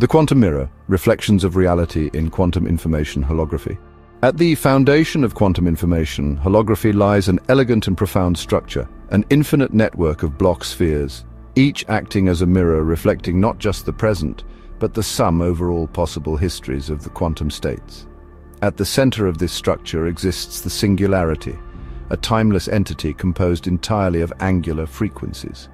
The Quantum Mirror, Reflections of Reality in Quantum Information Holography. At the foundation of quantum information, holography lies an elegant and profound structure, an infinite network of Bloch spheres, each acting as a mirror reflecting not just the present, but the sum over all possible histories of the quantum states. At the center of this structure exists the singularity, a timeless entity composed entirely of angular frequencies.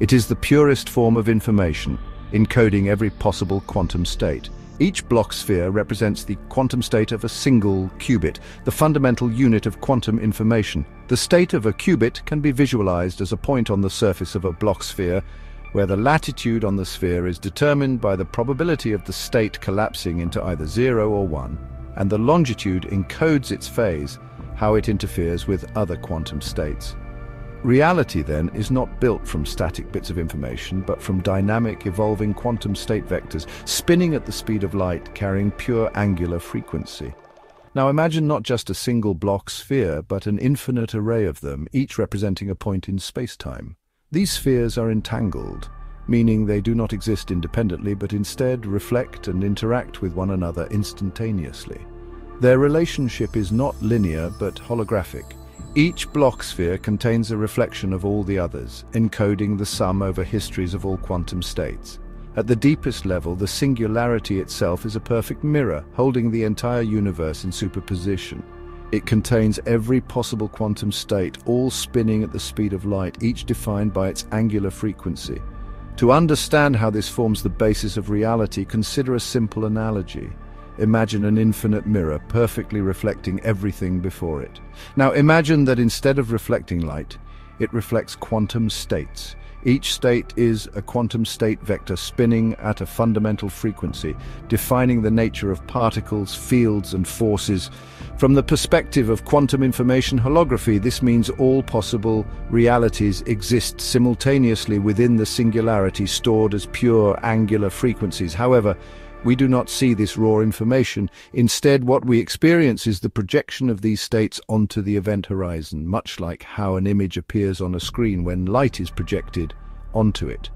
It is the purest form of information, encoding every possible quantum state. Each Bloch sphere represents the quantum state of a single qubit, the fundamental unit of quantum information. The state of a qubit can be visualized as a point on the surface of a Bloch sphere, where the latitude on the sphere is determined by the probability of the state collapsing into either zero or one, and the longitude encodes its phase, how it interferes with other quantum states. Reality, then, is not built from static bits of information, but from dynamic, evolving quantum state vectors, spinning at the speed of light, carrying pure angular frequency. Now imagine not just a single Bloch sphere, but an infinite array of them, each representing a point in space-time. These spheres are entangled, meaning they do not exist independently, but instead reflect and interact with one another instantaneously. Their relationship is not linear, but holographic, each Bloch sphere contains a reflection of all the others, encoding the sum over histories of all quantum states. At the deepest level, the singularity itself is a perfect mirror, holding the entire universe in superposition. It contains every possible quantum state, all spinning at the speed of light, each defined by its angular frequency. To understand how this forms the basis of reality, consider a simple analogy. Imagine an infinite mirror perfectly reflecting everything before it. Now imagine that instead of reflecting light, it reflects quantum states. Each state is a quantum state vector spinning at a fundamental frequency, defining the nature of particles, fields and forces. From the perspective of quantum information holography, this means all possible realities exist simultaneously within the singularity stored as pure angular frequencies. However, we do not see this raw information. Instead, what we experience is the projection of these states onto the event horizon, much like how an image appears on a screen when light is projected onto it.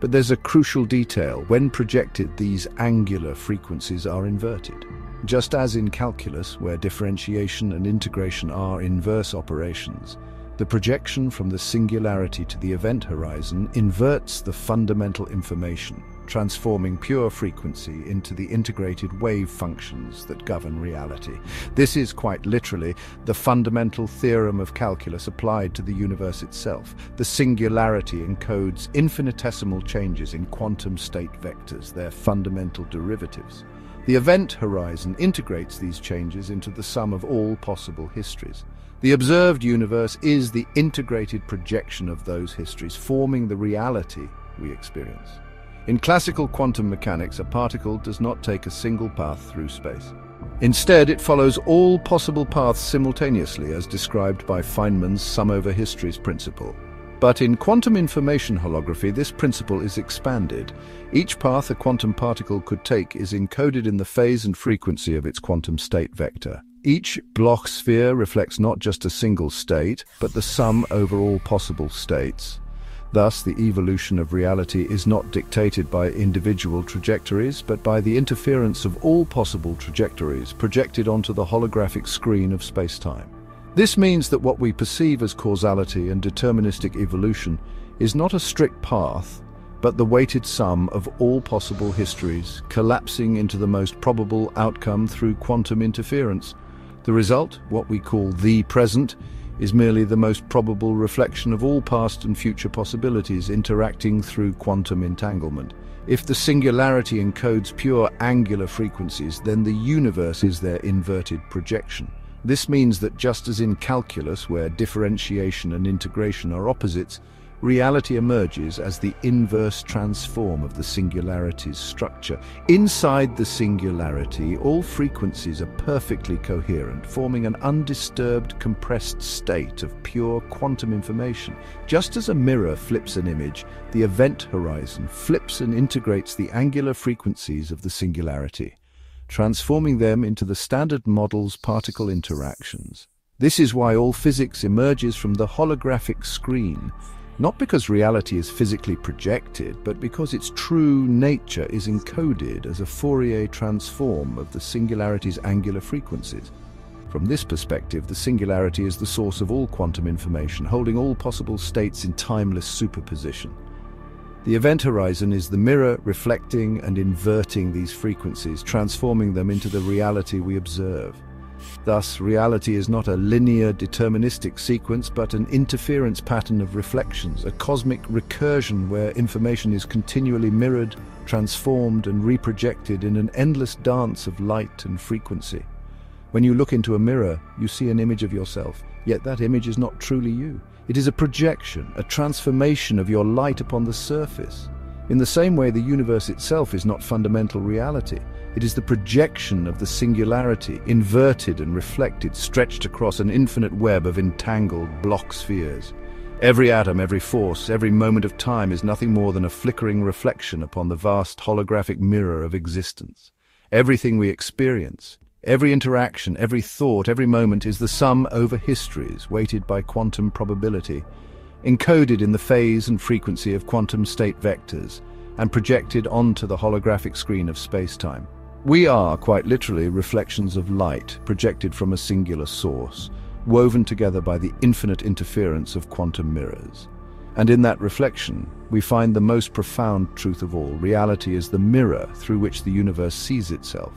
But there's a crucial detail. When projected, these angular frequencies are inverted. Just as in calculus, where differentiation and integration are inverse operations, the projection from the singularity to the event horizon inverts the fundamental information transforming pure frequency into the integrated wave functions that govern reality. This is quite literally the fundamental theorem of calculus applied to the universe itself. The singularity encodes infinitesimal changes in quantum state vectors, their fundamental derivatives. The event horizon integrates these changes into the sum of all possible histories. The observed universe is the integrated projection of those histories, forming the reality we experience. In classical quantum mechanics, a particle does not take a single path through space. Instead, it follows all possible paths simultaneously, as described by Feynman's sum over histories principle. But in quantum information holography, this principle is expanded. Each path a quantum particle could take is encoded in the phase and frequency of its quantum state vector. Each Bloch sphere reflects not just a single state, but the sum over all possible states. Thus, the evolution of reality is not dictated by individual trajectories, but by the interference of all possible trajectories projected onto the holographic screen of space-time. This means that what we perceive as causality and deterministic evolution is not a strict path, but the weighted sum of all possible histories collapsing into the most probable outcome through quantum interference. The result, what we call the present, is merely the most probable reflection of all past and future possibilities interacting through quantum entanglement. If the singularity encodes pure angular frequencies, then the universe is their inverted projection. This means that just as in calculus, where differentiation and integration are opposites, reality emerges as the inverse transform of the singularity's structure. Inside the singularity, all frequencies are perfectly coherent, forming an undisturbed, compressed state of pure quantum information. Just as a mirror flips an image, the event horizon flips and integrates the angular frequencies of the singularity, transforming them into the standard model's particle interactions. This is why all physics emerges from the holographic screen, not because reality is physically projected, but because its true nature is encoded as a Fourier transform of the singularity's angular frequencies. From this perspective, the singularity is the source of all quantum information, holding all possible states in timeless superposition. The event horizon is the mirror reflecting and inverting these frequencies, transforming them into the reality we observe. Thus, reality is not a linear, deterministic sequence, but an interference pattern of reflections, a cosmic recursion where information is continually mirrored, transformed and reprojected in an endless dance of light and frequency. When you look into a mirror, you see an image of yourself, yet that image is not truly you. It is a projection, a transformation of your light upon the surface. In the same way, the universe itself is not fundamental reality. It is the projection of the singularity, inverted and reflected, stretched across an infinite web of entangled Bloch spheres. Every atom, every force, every moment of time is nothing more than a flickering reflection upon the vast holographic mirror of existence. Everything we experience, every interaction, every thought, every moment is the sum over histories weighted by quantum probability, encoded in the phase and frequency of quantum state vectors, and projected onto the holographic screen of space-time. We are, quite literally, reflections of light projected from a singular source, woven together by the infinite interference of quantum mirrors. And in that reflection, we find the most profound truth of all. Reality is the mirror through which the universe sees itself.